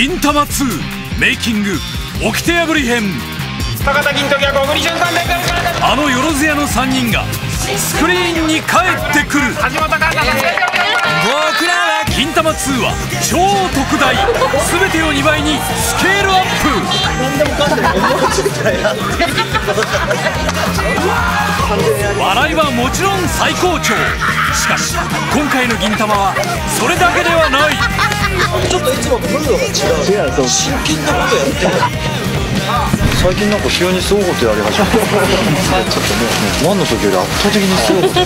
銀玉2メイキング掟破り編。高田銀時はですあのよろずやの3人がスクリーンに帰ってくる。僕らは銀玉2は超特大。全てを2倍にスケールアップ。笑いはもちろん最高潮。しかし今回の銀玉はそれだけではないちょっといつもとムードが違う違う真剣なことやってる最近なんか急にすごいことやり始めてちょっとねワンの時より圧倒的にすごいこと